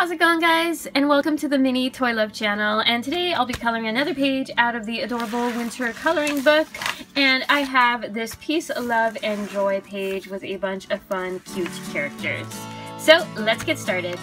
How's it going guys? And welcome to the Mini Toy Love channel. And today I'll be coloring another page out of the adorable winter coloring book. And I have this Peace, Love, and Joy page with a bunch of fun, cute characters. So let's get started.